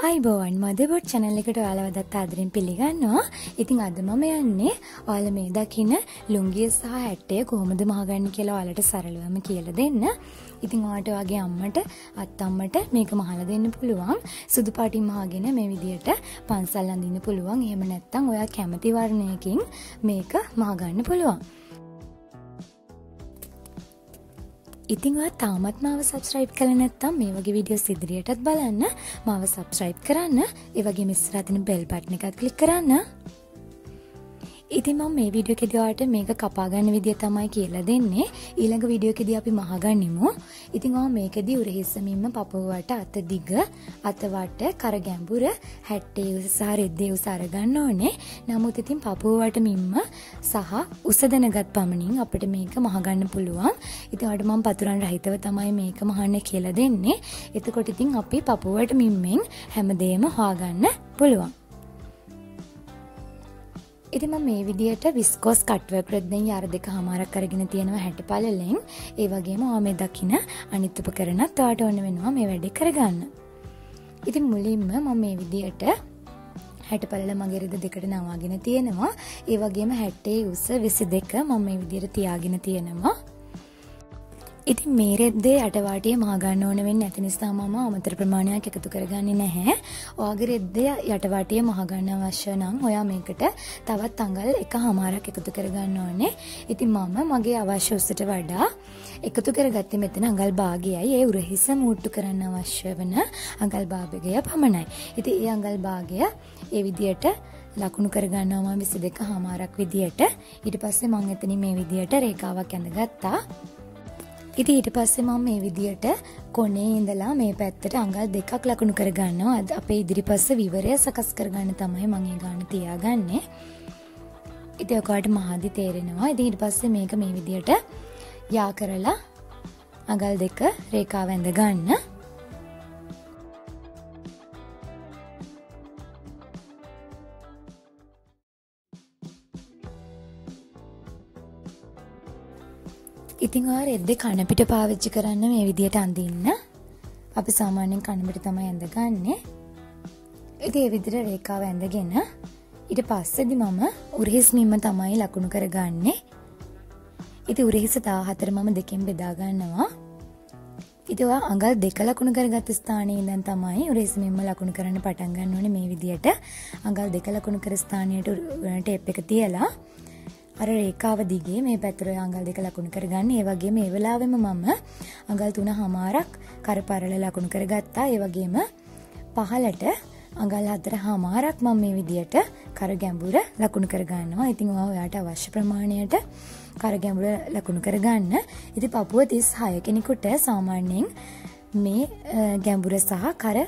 අයිබෝවන් motherboard channel එකට ඔයාලවදත් ආදරෙන් පිළිගන්නවා. ඉතින් අද මම යන්නේ ඔයාල මේ දකින ලුංගිය සහ හැට්ටය කොහොමද මහගන්න කියලා ඔයාලට සරලවම කියල දෙන්න. ඉතින් වාට වගේ අම්මට අත්තම්මට මේක මහල දෙන්න පුළුවන්. සුදු පාටින් මහගෙන මේ විදියට පන්සල් අඳන්න පුළුවන්. එහෙම නැත්තං ඔයා කැමතිවරණයකින් මේක මහගන්න පුළුවන්. ඉතිං තාමත් මාව සබස්්‍රයිප් කළ නැත්තම් මේ වගේ විඩියෝ සිදිරියටත් බලන්න. මාව සබස්්‍රයිප් කරන්න. ඒවගේ මිස්රතින බෙල් පට්න එකත් කලික් කරන්න. ඉතින් මම මේ වීඩියෝ එකේදීවට මේක කපාගන්න විදිය තමයි කියලා දෙන්නේ. ඊළඟ වීඩියෝ එකේදී අපි මහගන්නෙමු. ඉතින් මම මේකදී උරහිස්සමින්ම පපුවට අත දිග, අත වට, කර ගැඹුර, හැට්ටේ උස සහ රෙද්දේ උස අරගන්න ඕනේ. නමුත් ඉතින් පපුවට මින්ම සහ උස දැනගත් පමණින් අපිට මේක මහගන්න පුළුවන්. ඉතින් ඔයාලට මම පතුරන් රහිතව තමයි මේක මහන්න කියලා දෙන්නේ. එතකොට ඉතින් අපි පපුවට මින්මෙන් හැමදේම හොයාගන්න පුළුවන්. ඉතිම මේ විදියට විස්කෝස් කට්ව ප්‍රද්දෙන් යාර දෙක හමාරක් කරගෙන තියෙනවා හැට පලලෙන් ඒ වගේම ආ මේ දකින අනිත්තුප කරනත් වාට ඕන්න වෙනවා මේ වැඩි කරගන්න. ඉතින් මුලින්ම මම මේ විදියට හැට පලල මගෙරද දෙකට නවාගෙන තියෙනවා. ඒ වගේම හැට්ටේ උස විසි දෙක මම මේ විදියට තියාගෙන තියෙනවා. ඉතින් මේ රෙද්දේ යටවාටිය මහගන්න ඕන වෙන්න ඇති නිසා මම අමතර ප්‍රමාණයක් එකතු කරගන්නේ නැහැ. ඔයාගේ රෙද්දේ යටවාටිය මහගන්න අවශ්‍ය නම් ඔයා මේකට තවත් අඟල් එක හමාරක් එකතු කරගන්න ඕනේ. ඉතින් මම මගේ අවශ්‍ය උසට වඩා එකතු කරගත්තේ මෙතන අඟල් භාගයයි ඒ උරහිස මූට්ටු කරන්න අවශ්‍ය වන අඟල් භාගය පමණයි. ඉතින් ඒ අඟල් භාගය ඒ විදියට ලකුණු කරගන්නවා විසි දෙක හමාරක් විදියට ඊට පස්සේ මං එතනින් මේ විදියට රේඛාවක් ඇඳගත්තා ඉති ඊට පස්සේ මම මේ විදියට කොනේ ඉඳලා මේ පැත්තට අඟල් දෙකක් ලකුණු කරගන්නවා. අද අපේ ඉදිරි පස්ස විවරය සකස් කරගන්න තමයි මගේ ගාන තියාගන්නේ. ඉති ඔකාට මහදි තේරෙනවා. ඉති ඊට පස්සේ මේක මේ විදියට යා කරලා අගල් දෙක රේකා වැඳ ගන්න ඉතිං ඔයා රෙද්දේ කනපිට පාවිච්චි කරන්න මේ විදියට අඳින්න. අපි සාමාන්‍යයෙන් කනපිට තමයි ඇඳගන්නේ. ඉතින් ඒ විදිහට රේඛාව ඇඳගෙන ඊට පස්සේදී මම උරහිස්මින්ම තමයි ලකුණු කරගන්නේ. ඉතින් උරහිස 14 මම දෙකෙන් බෙදා ගන්නවා. ඉතින් ඔයා අඟල් දෙක ලකුණු කරගත්ත ස්ථානයේ ඉඳන් තමයි උරහිස්මින්ම ලකුණු කරන්න පටන් ගන්න ඕනේ මේ විදියට. අඟල් දෙක ලකුණු කර ස්ථානයට ටේප් එක තියලා අර රේකාව දිගේ මේ පැතර අංගල් දෙක ලකුණු කරගන්න. ඒ වගේ මේ වෙලාවෙම මම අඟල් තුන හමාරක් කරපරල ලකුණු කරගත්තා. ඒ වගේම පහලට අඟල් හතර හමාරක් මම මේ විදියට කර ගැඹුර ලකුණු කරගන්නවා. ඉතින් ඔයාට අවශ්‍ය ප්‍රමාණයට කර ගැඹුර ලකුණු කරගන්න. ඉති පපුුව තිස් හය කෙනෙකුට සාමාන්‍යයෙන් මේ ගැඹුර සහ කර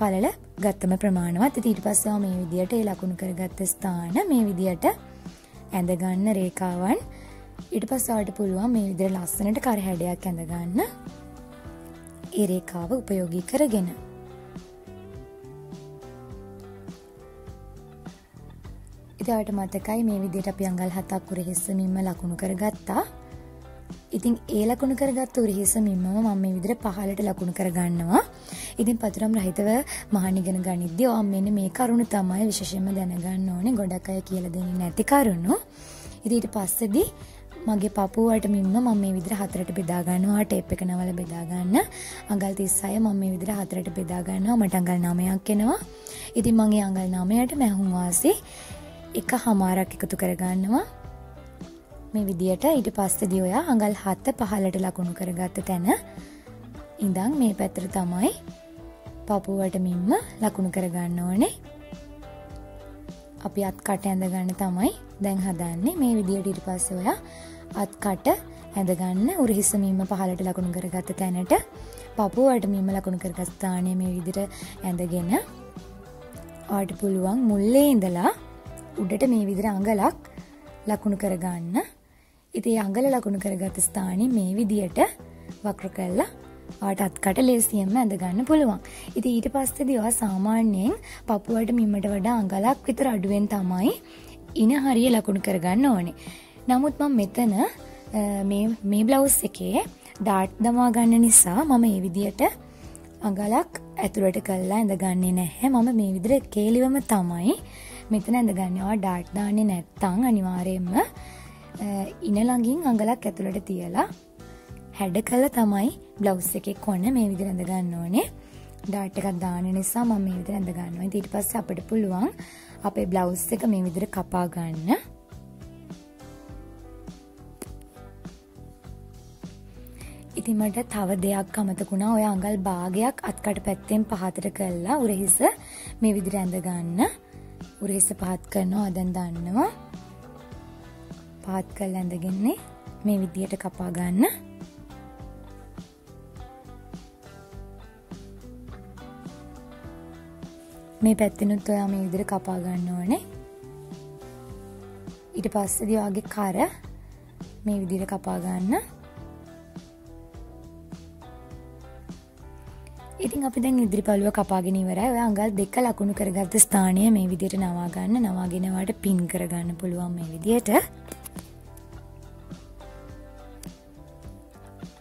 පලල ගත්තම ප්‍රමාණවත්. ඊට පස්වා මේ විදියට ඒ ලකුණු කරගත්ත ස්ථාන මේ විදියට ඇඳගන්න රේකාවන් ඉට පස්සාට පුළුවන් මේ විදිර ලස්සනට කර හැඩයක් ඇඳගන්න. ඒ රේකාව උපයෝගී කරගෙන. ඉතාවට මතකයි මේ විදිට අපි අංගල් හතක් කුර හිස්සමින්ම ලකුණු කරගත්තා. ඉතින් ඒ ලකුණු කරගත් උරහිස මින්ම මම මේ විදිර පහලට ලකුණු කරගන්නවා ඉතින් පතුරම් රහිතව මහනිගෙන ගනිද්දී ඔම් මෙන්න මේ කරුණු තමයි විශේෂයෙන්ම දැනගන්න ඕනේ ගොඩක් අය කියලා දෙන්නේ නැති කරුණු. ඉතින් ඊට පස්සේදී මගේ පපුුවට මින්ම මම මේ විදිර හතරට බෙදාගන්නවා ටේප් එක නවල බෙදාගන්න අඟල් 36 මම මේ විදිර හතරට බෙදාගන්නවා මට අඟල් 9ක් එනවා. ඉතින් මගේ අඟල් 9ට මැහුම් වාසේ එක හමාරක් එකතු කරගන්නවා. මේ විදියට ඊට පස්සේදී ඔයා අඟල් 7 පහලට ලකුණු කරගත්ත තැන ඉඳන් මේ පැත්තට තමයි පපුුවට මින්ම ලකුණු කරගන්න ඕනේ. අපි අත් කට ඇඳගන්න තමයි දැන් හදන්නේ. මේ විදියට ඉට පස්ස ඔයා අත් කට ඇඳගන්න උරහිස්සමීම පහලට ලකුණු කරගත්ත තැනට පපුුවට මිම ලකුණු කරගස්ථානය මේ විදිට ඇඳගෙන ආට පුළුවන් මුල්ලේ ඉඳලා උඩට මේ විදිර අඟලක් ලකුණු කරගන්න ඉති අඟල ලකුණු කරගත ස්ථානය මේ විදියට වක්‍ර කල්ලා ආටත් කට ලේසියෙන්ම ඇඳගන්න පුළුවන්. ඉති ඊට පස්සේ දිවා සාමාන්‍යයෙන් පපුුවට මිමට වඩා අඟලක් විතර අඩුවෙන් තමයි ඉන හරිය ලකුණු කරගන්න ඕනේ. නමුත් මම මෙතන මේ බ්ලවස් එකේ ඩාට් දමා ගන්න නිසා මම ඒ විදියට අඟලක් ඇතුළට කල්ලා ඇඳගන්නේ නැහැ මම මේ විදිර කේලිවම තමයි මෙතන ඇඳගන්නවා ඩාට් දාන්නේ නැත්තං අනිවාරයෙන්ම ඉනළඟින් අඟලක් ඇතුළට තියලා හැඩ කල තමයි බ්ලවස් එක කොන්න මේ විදිර ඇඳගන්න ඕනේ ඩාට් එකක් දාන නිසා මම මේ විදිර ඇඳගන්නවා ඊට පස්සේ අපිට පුළුවන් අපේ බ්ලවස් එක මේ විදිර කපා ගන්න ඉතින් මට තව දෙයක් අමතකුණා ඔය අඟල් භාගයක් අත්කට පැත්තෙන් පහතට කරලා උරහිස මේ විදිහට ඇඳ ගන්න. උරහිස පහත් කරනවා දැන් දන්නවා. පහත් කරලා ඇඳගන්නේ මේ විදිහට කපා ගන්න. මේ පැත්තෙනුත් ඔයා මේ විදිහට කපා ගන්න ඕනේ. ඊට පස්සේදී ඔයාගේ කර මේ විදිහට කපා ගන්න. ඉතින් අපි දැන් ඉදිරි පළුව කපාගෙන ඉවරයි. ඔය අඟල් දෙක ලකුණු කරගත්ත ස්ථානය මේ විදිහට නවා ගන්න. නවාගෙන වාට පින් කරගන්න පුළුවන් මේ විදිහට.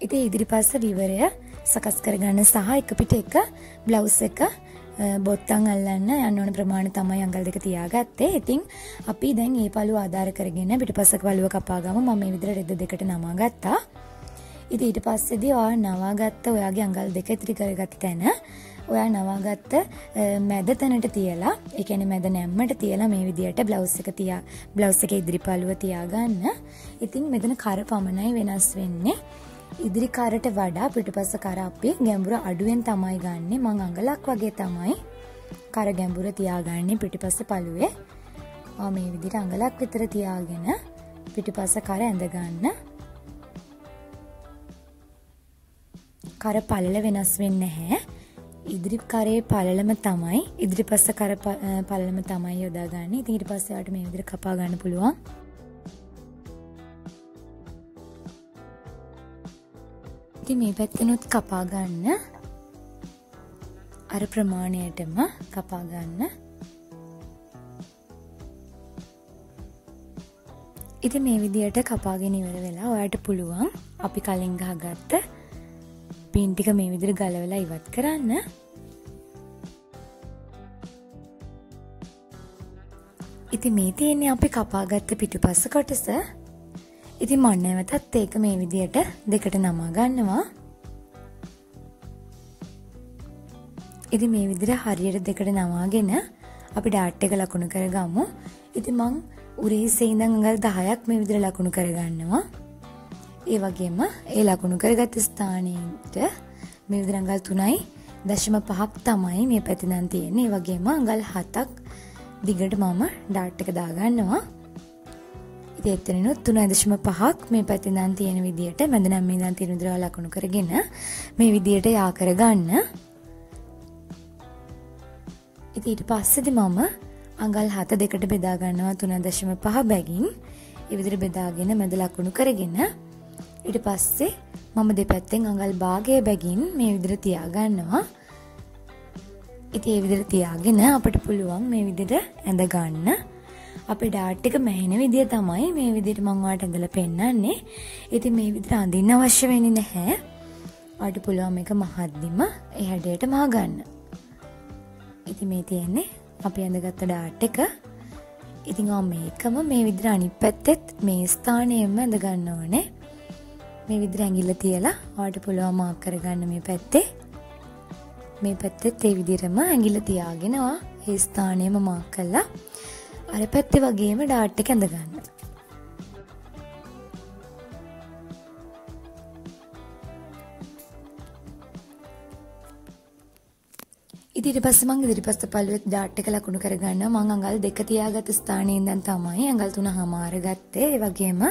ඉතින් ඉදිරිපස්ස විවරය සකස් කරගන්න සහ එක පිට එක බ්ලවුස් එක බොත්තං අල්ලන්න යන්න ඕන ප්‍රමාණය තමයි අඟල් දෙක තියාගත්තේ. ඉතින් අපි දැන් මේ පළුව ආධාර කරගෙන පිටපස්සක පළුව කපා ගමු. මම මේ විදිහට රෙද්ද දෙකට නමා ගත්තා. ඉති ඊට පස්සෙදි ඔයා නවාගත්ත ඔයාගේ අඟල් දෙක ඉතිරි කරගති තැන ඔයා නවාගත්ත මැද තැනට තියලා එකන මැද නැම්මට තියලා මේ විදියට බ්ලවස් එක තියා බ්ලවස් එක ඉදිරි පලුව තියාගන්න ඉතින් මෙතන කර පමණයි වෙනස් වෙන්නේ ඉදිරි කරට වඩා පිටුපස්ස කර අපි ගැඹුර අඩුවෙන් තමයි ගන්නේ. මං අඟලක් වගේ තමයි කර ගැඹුර තියාගන්නේ පිටිපස්ස පළුවේ. මේ විදිට අඟලක් විතර තියාගෙන පිටිපස්ස කර ඇඳගන්න කර පලල වෙනස් වෙන්න හැ ඉදිරි කරේ පලලම තමයි ඉදිරි පස්ස කර පලම තමයි යොදාගන්න. ඉතිට පස්සට මේ විදිර කපා ගන්න පුළුවන්. ඉති මේ පැත්තනුත් කපාගන්න අර ප්‍රමාණයටම කපාගන්න ඉති මේ විදියට කපාගෙන ඉවර වෙලා ඔයාට පුළුවන් අපි කලින් ගහගත්ත පින් ටික මේ විදිර ගලවලා ඉවත් කරන්න. ඉති මේ තියෙන්නේ අපි කපාගත්ත පිටුපස්ස කොටස. ඉති මන්නවතත් ඒක මේ විදියට දෙකට නමා ගන්නවා ඉති මේ විදිර හරියට දෙකට නවාගෙන අපි ඩාට් එක ලකුණු කරගමු ඉති මං උරේ සේදංගල් දහයක් මේ විදිර ලකුණු කරගන්නවා ඒ වගේම ඒ ලකුණු කරගත්ත ස්ථානයට මේ විදිහට අඟල් 3යි දශම පහක් තමයි මේ පැති නම් තියෙන්නේ. ඒ වගේම අඟල් 7ක් දිගට මම ඩාට් එක දාගන්නවා. ඉතින් එතනිනුත් 3.5ක් මේ පැති නම් තියෙන විදිහට මැද නම් මේ නම් තියෙන විදිහට ලකුණු කරගෙන මේ විදිහට යා කරගන්න. ඉතින් ඊට පස්සේදී මම අඟල් 7 දෙකට බෙදා ගන්නවා 3.5 බැගින්. ඒ විදිහට බෙදාගෙන මැද ලකුණු කරගෙන ඊට පස්සේ මම දෙපැත්තෙන් අඟල් භාගය බැගින් මේ විදිර තියාගන්නවා ඉති ඒ විදිර තියාගෙන අපට පුළුවන් මේ විදිට ඇඳගන්න අපි ඩාට් එක මැහෙන විදිය තමයි මේ විදිට මංවාට ඇඳල පෙන්නන්නේ. ඉති මේ විදිර අඳින්න අවශ්‍ය වෙනි නැහැ. අට පුළුවන් එක මහද්දිම ඒ හැඩයට මාගන්න ඉති මේ තියෙන්නේ අපි ඇඳගත්ත ඩාට් එක. ඉතිං මේකම මේ විදිර අනි පැත්තෙත් මේ ස්ථානයෙන්ම ඇඳගන්න ඕනේ. මේ විදිර ඇඟිල්ල තියලා ආට පුළුවන් මාක් කරගන්න මේ පැත්තේ. මේ පැත්තෙත් ඒ විදිරම ඇඟිල්ල තියාගෙනවා ඒ ස්ථානයම මාක් කල්ලා අර පැත්තෙ වගේම ඩාට්ට කැඳගන්න ඉදිරි පස්සමං ඉදිරි පස්ස පල්ුවත් ඩාට්ට ලකුණු කරගන්න මං අඟල් දෙක තියාගත ස්ථානයෙන් දැන් තමයි ඇඟල් තුන හමාර ගත්තේ වගේම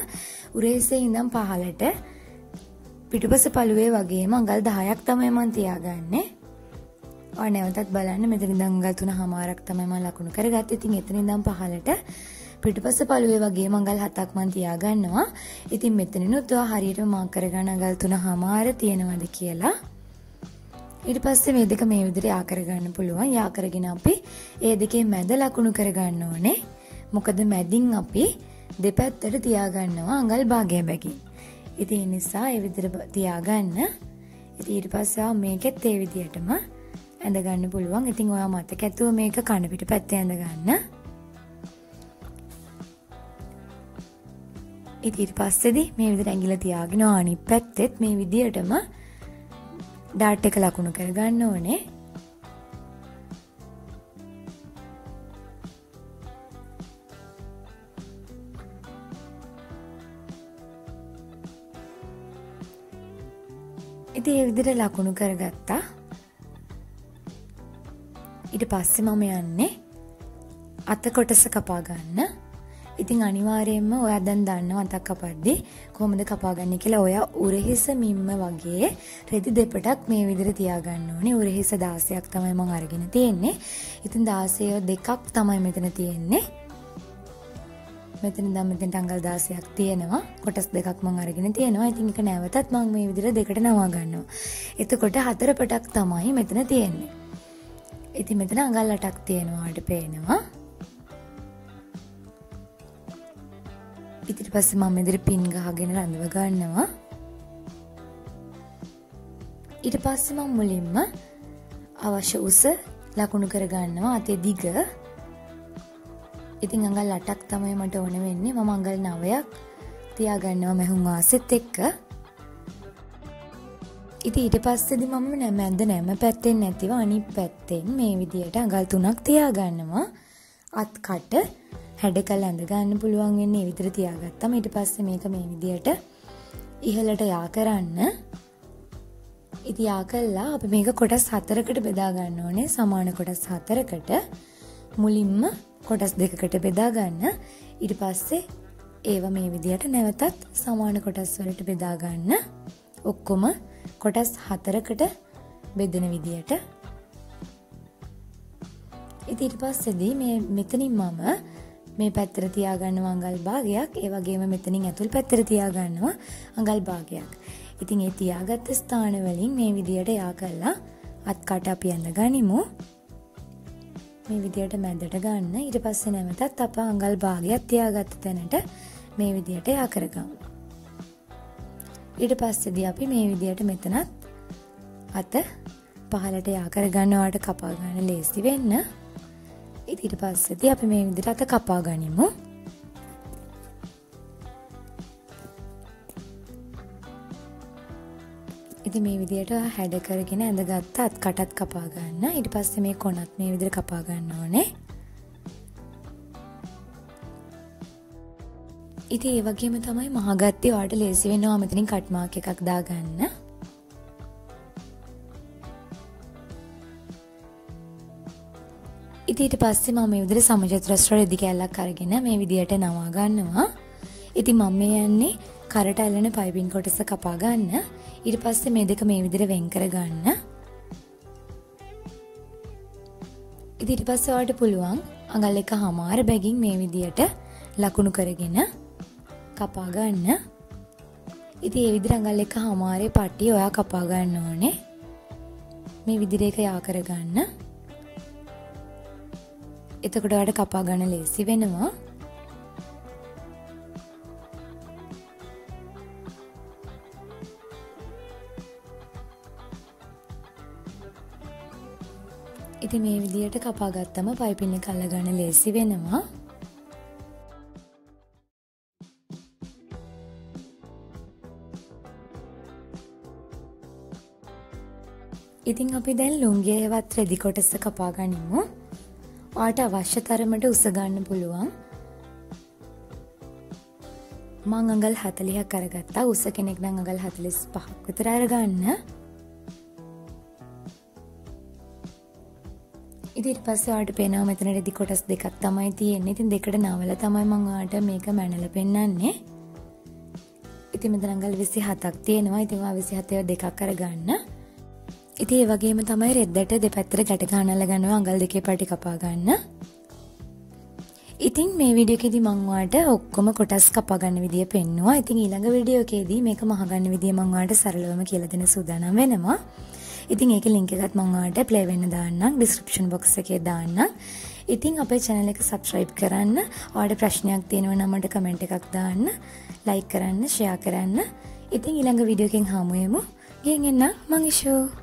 උරේසේ ඉඳම් පහලට පිටුපස පළුවේ වගේ මංගල් දහයක් තමයි මන් තියාගන්නේ. ඔය නැවතත් බලන්න මෙතන දංගල් තුන හමාරක් තමයි මම ලකුණු කරගත්තේ. ඉතින් එතන ඉඳන් පහලට පිටුපස පළුවේ වගේ මංගල් හතක් මන් තියාගන්නවා. ඉතින් මෙතනිනුත් ඔයා හරියට මාක් කරගන්න අඟල් තුන හමාර තියෙනවද කියලා. ඊට පස්සේ මේ දෙක මේ විදිහට යා කරගන්න පුළුවන්. යා කරගෙන අපි ඒ දෙකේ මැද ලකුණු කරගන්න ඕනේ. මොකද මැදින් අපි දෙපැත්තට තියාගන්නවා අඟල් භාගය බැගින්. ඉති නිසා එවිදිර තියාගන්න ඉති ඊට පස්සා මේකෙත් ඒ විදිහටම ඇඳගන්න පුළුවන්. ඉතිං ඔයා මතක ඇතුව මේක කණපිට පැත්තේ ඇඳගන්න. ඉතිට පස්සෙදි මේ විදිහට ඇඟිල්ල තියාගෙන අනිත් පැත්තෙත් මේ විදිහටම ඩාට් එක ලකුණු කරගන්න ඕනේ. ඉති ඒ විදිහට ලකුණු කරගත්තා. ඊට පස්සේ මම යන්නේ අත කොටස කපා ගන්න. ඉතින් අනිවාර්යයෙන්ම ඔයා දැන් දන්නවා අතක් කපද්දි කොහොමද කපාගන්නේ කියලා. ඔයා උරහිස මිම්ම වගේ රෙදි දෙපටක් මේ විදිහට තියාගන්න ඕනේ. උරහිස 16ක් තමයි මම අරගෙන තියෙන්නේ. ඉතින් 16 දෙකක් තමයි මෙතන තියෙන්නේ. මෙතන දම් මෙතෙන්ට අඟල් 16ක් තියෙනවා. කොටස් දෙකක් මම අරගෙන තියෙනවා. ඉතින් ඒක නැවතත් මම මේ විදිහට දෙකට නවා ගන්නවා. එතකොට හතර පටක් තමයි මෙතන තියෙන්නේ. ඉතින් මෙතන අඟල් 8ක් තියෙනවාට පේනවා. ඉතින් පස්සේ මම මෙතන පින් ගහගෙන රඳව ගන්නවා. ඊට පස්සේ මම මුලින්ම අවශ්‍ය උස ලකුණු කර ගන්නවා අතේ දිග ඉතින් අඟල් 8ක් තමයි මට ඕන වෙන්නේ. මම අඟල් 9ක් තියාගන්නවා මෙහුම් වාසෙත් එක්ක. ඉතින් ඊට පස්සේදී මම නැමැද්ද නැම පැත්තෙන් නැතිව අනිත් පැත්තෙන් මේ විදියට අඟල් 3ක් තියාගන්නවා. අත් කට හැඩකල ඇඳ ගන්න පුළුවන් වෙන්නේ විතර තියාගත්තම ඊට පස්සේ මේක මේ විදියට ඉහළට යා කරන්න. ඉතින් යා කළා අපි මේක කොටස් හතරකට බෙදා ගන්න ඕනේ. සමාන කොටස් හතරකට මුලින්ම කොටස් දෙකකට බෙදා ගන්න ඊට පස්සේ ඒව මේ විදිහට නැවතත් සමාන කොටස් වලට බෙදා ගන්න ඔක්කොම කොටස් හතරකට බෙදෙන විදියට ඉතින් ඊට පස්සේදී මේ මෙතනින් මම මේ පැත්තට තියාගන්නවා අඟල් භාගයක් ඒ වගේම මෙතනින් ඇතුල් පැත්තට තියාගන්නවා අඟල් භාගයක්. ඉතින් ඒ තියාගත්ත ස්ථාන වලින් මේ විදියට යා කරලා අත් කට අපි ඇඳ ගනිමු. මේ විදියට මැදට ගන්න ඊට පස්සේ නැවතත් අප අඟල් භාගයක් තියාගත්ත තැනට මේ විදියට යා කරගමු. ඊට පස්සේදී අපි මේ විදියට මෙතනත් අත පහලට යා කරගන්නවාට කපා ගන්න ලේසි වෙන්න. ඊට පස්සේදී අපි මේ විදියට අත කපා ගනිමු. ඉති මේ විදියට හැඩ කරගෙන ඇඳගත්ත අත් කටත් කපා ගන්න ඊට පස්සේ මේ කොනත් මේ විදිහට කපා ගන්න ඕනේ. ඉතින් ඒ වගේම තමයි මහගත්තේ ඔයාලට ලේසි වෙනවා මෙතනින් කට් මාක් එකක් දාගන්න. ඉතින් ඊට පස්සේ මම මේ විදිහට සමචතුරස්‍ර රෙදි කෑල්ලක් අරගෙන මේ විදියට නවා ගන්නවා. ඉතින් මම මේ යන්නේ කරට ඇල්ලෙන පයිපින් කොටස කපා ගන්න ඊට පස්සේ මේ දෙක මේ විදිහට වෙන් කර ගන්න ඉතින් ඊට පස්සේ ඔයාලට පුළුවන් අඟල් එක හමාර බැගින් මේ විදිහට ලකුණු කරගෙන කපා ගන්න. ඉතින් ඒ විදිහට අඟල් එක හමාරේ පට්ටිය ඔයා කපා ගන්න ඕනේ. මේ විදිහට ඒක යා කරගන්න එතකොට ඔයාලට කපා ගන්න ලේසි වෙනවා. ඉති මේ විදියට කපාගත්තම පයිපින්න කල්ල ගන්න ලේසි වෙනවා. ඉතින් අපි දැන් ලුන්ගේවත් රෙදි කොටස කපා ගනිමු වාට අවශ්‍ය තරමට උසගන්න පුළුවන් මං අඟල් හතලිහක් කරගත්තා උස කෙනෙක් නම් අඟල් හතලිස් පහක් විතර අරගන්න ඉතින් ඊට පස්සේ ඔයාලට පේනවා මෙතන රෙදි කොටස් දෙකක් තමයි තියෙන්නේ. ඉතින් දෙකට නවල තමයි මම ඔයාලට මේක මැනලා පෙන්නන්නේ. ඉතින් මෙතන අඟල් 27ක් තියෙනවා. ඉතින් ඔයා 27 දෙකක් අරගන්න. ඉතින් ඒ වගේම තමයි රෙද්දට දෙපැත්තට ගැට ගන්නලා ගන්නවා අඟල් දෙකේ පටි කපා ගන්න. ඉතින් මේ වීඩියෝ එකේදී මම ඔයාලට ඔක්කොම කොටස් කපා ගන්න විදිය පෙන්නුවා. ඉතින් ඊළඟ වීඩියෝ එකේදී මේක මහ ගන්න විදිය මම ඔයාලට සරලවම කියලා දෙන්න සූදානම් වෙනවා. ඉතින් ඒක ලින්ක් එකත් මම ඔයාලට ප්ලේ වෙන්න දාන්නම් ඩිස්ක්‍රිප්ෂන් බොක්ස් එකේ දාන්නම්. ඉතින් අපේ channel එක subscribe කරන්න. ඔයාලට ප්‍රශ්නයක් තියෙනවා නම් මට කමෙන්ට් එකක් දාන්න. like කරන්න, share කරන්න. ඉතින් ඊළඟ වීඩියෝ එකෙන් හමු වෙමු. ගෙන් එන්න මං ඉෂෝ